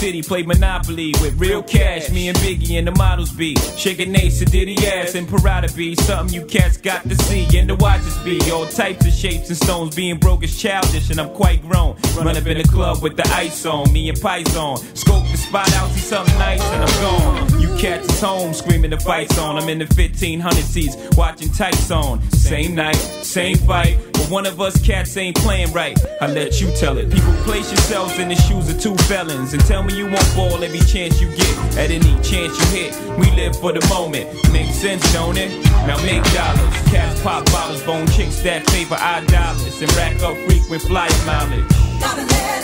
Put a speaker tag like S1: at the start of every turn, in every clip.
S1: city, play Monopoly with real cash. Me and Biggie and the models be shaking Ace and Diddy ass and Prada be something you cats got to see and the watches be all types of shapes and stones. Being broke is childish and I'm quite grown. Run up in the club with the ice on, me and Python. Scope the spot out, see something nice and I'm gone. You cats is home screaming the fights on. I'm in the 1500 seats watching tights on. Same night, same fight. One of us cats ain't playing right. I let you tell it. People place yourselves in the shoes of two felons and tell me you won't fall every chance you get. At any chance you hit, we live for the moment. Makes sense, don't it? Now make dollars. Cats pop bottles, bone chicks that paper eye dollars and rack up frequent flyer mileage.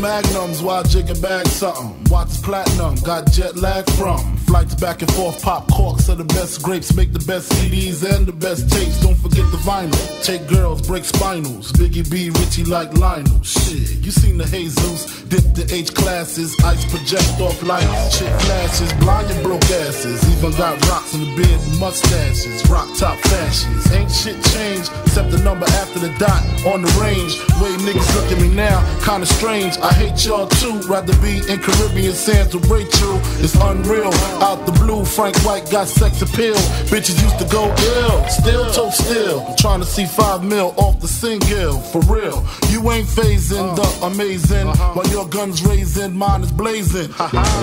S2: Magnums while jigging back something. Watch platinum, got jet lag from. Flights back and forth, pop corks are the best grapes, make the best CDs and the best tapes. Don't forget the vinyl. Take girls, break spinals. Biggie B, Richie like Lionel. Shit, you seen the Jesus, dip the H classes, ice project off lights, chick flashes, blind and broke asses. Even got rocks in the beard mustaches, rock top fashions. Ain't shit changed except the number after the dot on the range. Way niggas look at me now, kinda strange. I hate y'all too, rather be in Caribbean sands with Rachel. It's unreal. Out the blue, Frank White got sex appeal. Bitches used to go ill, still toe still. I'm trying to see five mil off the single, for real. You ain't phasing the uh-huh. amazing uh-huh. while your guns raising, mine is blazing.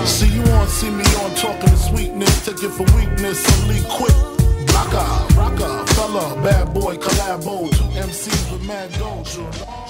S2: see you on, see me on, talking to sweetness, take it for weakness, and leave quick. Rocker, rocker, fella, bad boy, collabo, two MCs with mad dojo.